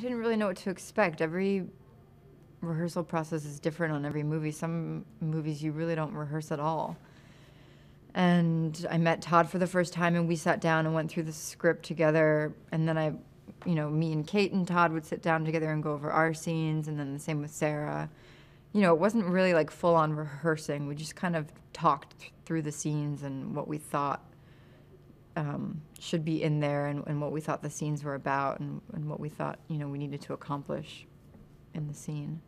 I didn't really know what to expect. Every rehearsal process is different on every movie. Some movies you really don't rehearse at all. And I met Todd for the first time, and we sat down and went through the script together. And then I, you know, me and Cate and Todd would sit down together and go over our scenes, and then the same with Sarah. You know, it wasn't really like full on rehearsing. We just kind of talked th- through the scenes and what we thought should be in there and, and what we thought the scenes were about and, and what we thought, you know, we needed to accomplish in the scene.